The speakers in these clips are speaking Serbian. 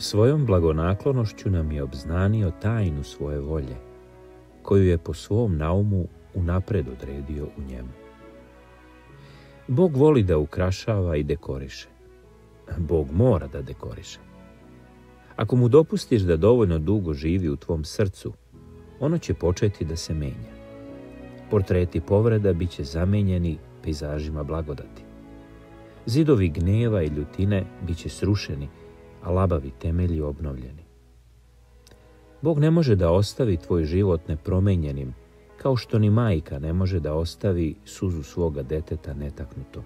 Svojom blagonaklonošću nam je obznanio tajnu svoje volje, koju je po svom naumu unapred odredio u njemu. Bog voli da ukrašava i dekoriše. Bog mora da dekoriše. Ako mu dopustiš da dovoljno dugo živi u tvom srcu, ono će početi da se menja. Portreti povreda bit će zamenjeni pejzažima blagodati. Zidovi gneva i ljutine bit će srušeni, a labavi temelji obnovljeni. Bog ne može da ostavi tvoj život nepromenjenim, kao što ni majka ne može da ostavi suzu svoga deteta netaknutom.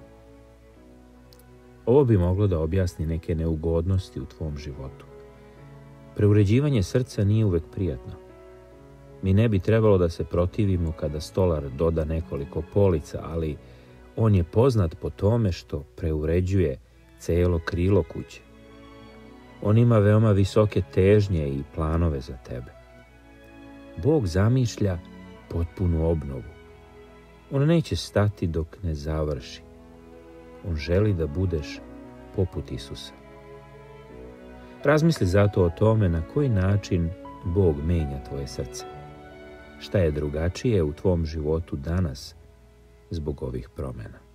Ovo bi moglo da objasni neke neugodnosti u tvom životu. Preuređivanje srca nije uvek prijatno. Mi ne bi trebalo da se protivimo kada stolar doda nekoliko polica, ali on je poznat po tome što preuređuje celo krilo kuće. On ima veoma visoke težnje i planove za tebe. Bog zamišlja potpunu obnovu. On neće stati dok ne završi. On želi da budeš poput Isusa. Razmisli zato o tome na koji način Bog menja tvoje srce. Šta je drugačije u tvom životu danas zbog ovih promjena?